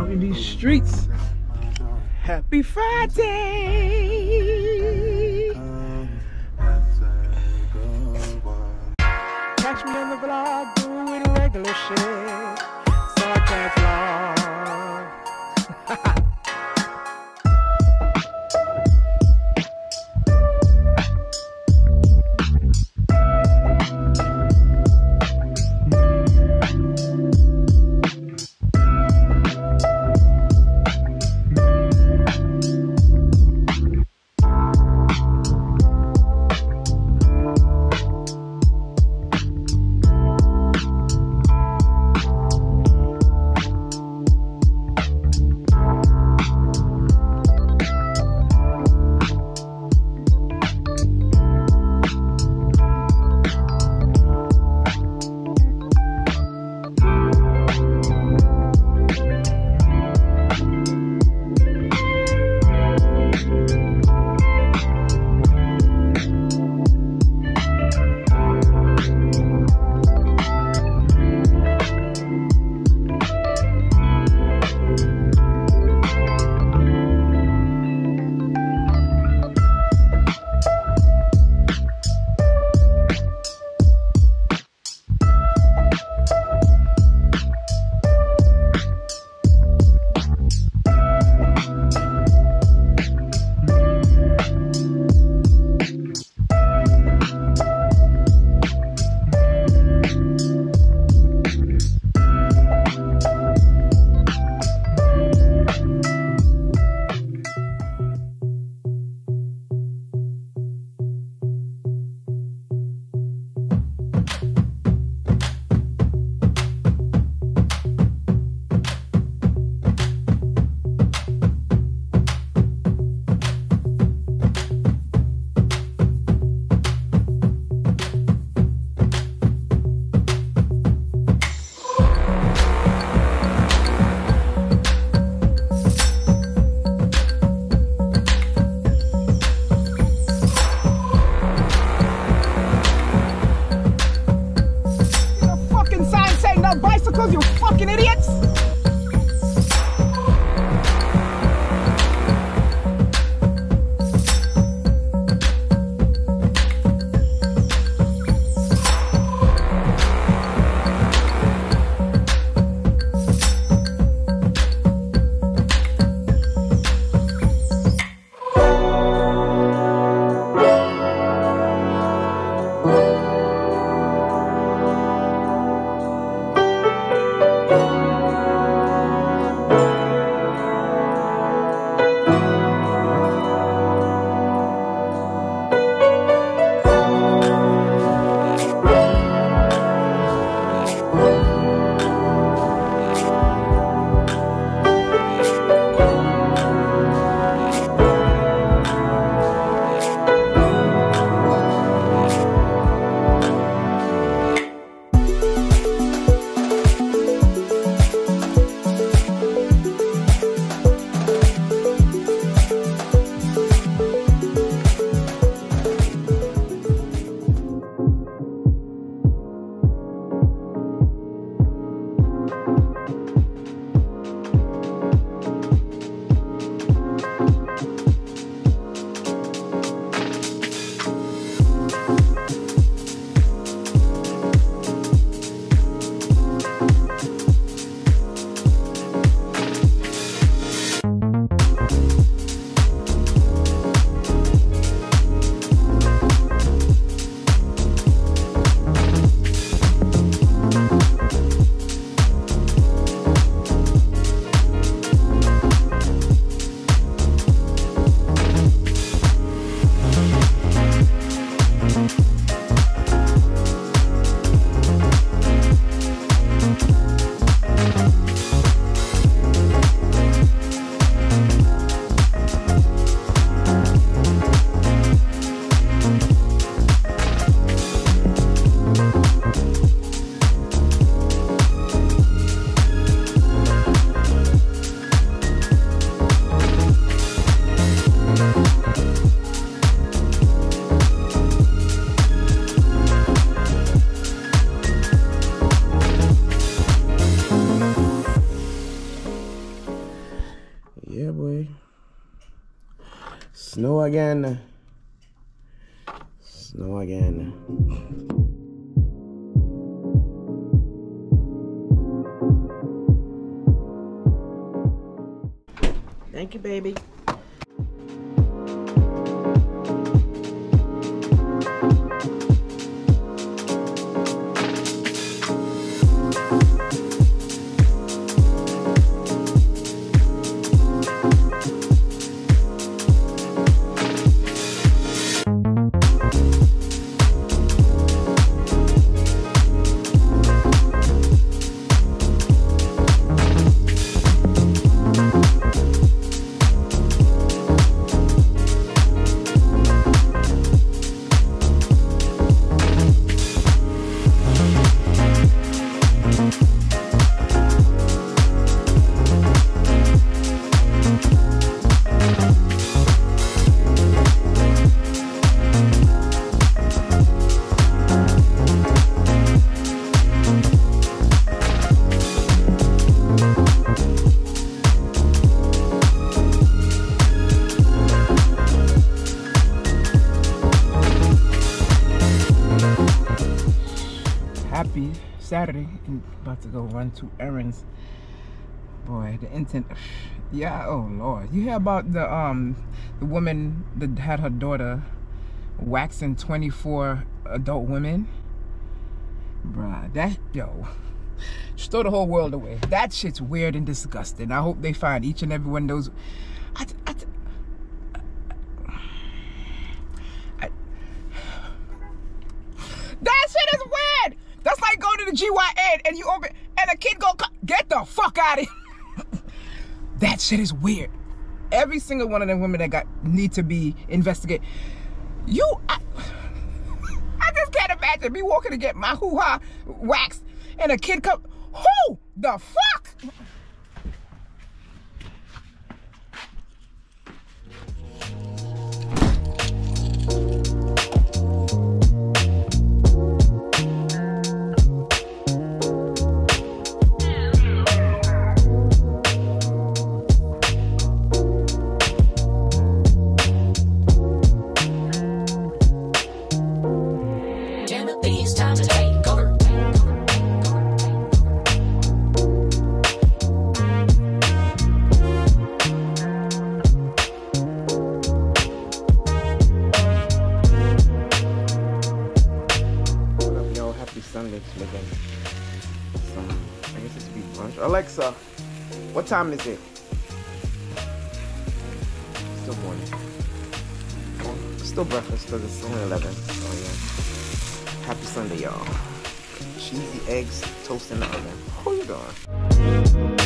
out in these streets. Happy Friday! Catch me on the vlog doing regular shit, Snow again. Snow again. Thank you, baby. Saturday about to go run two errands. Boy, the intent yeah, oh lord. You hear about the um the woman that had her daughter waxing 24 adult women? Bruh, that yo. Throw the whole world away. That shit's weird and disgusting. I hope they find each and every one of those. I, I, that shit is weird. That's like going GYN and you open and a kid go get the fuck out of here. that shit is weird. Every single one of them women that got need to be investigated. You, I, I just can't imagine me walking to get my hoo ha waxed and a kid come. Who the fuck? Making some, I guess it's be brunch. Alexa, what time is it? Still morning. Oh, Still breakfast because it's only 11. So, yeah. Happy Sunday, y'all. Cheesy eggs, toast in the oven. You doing?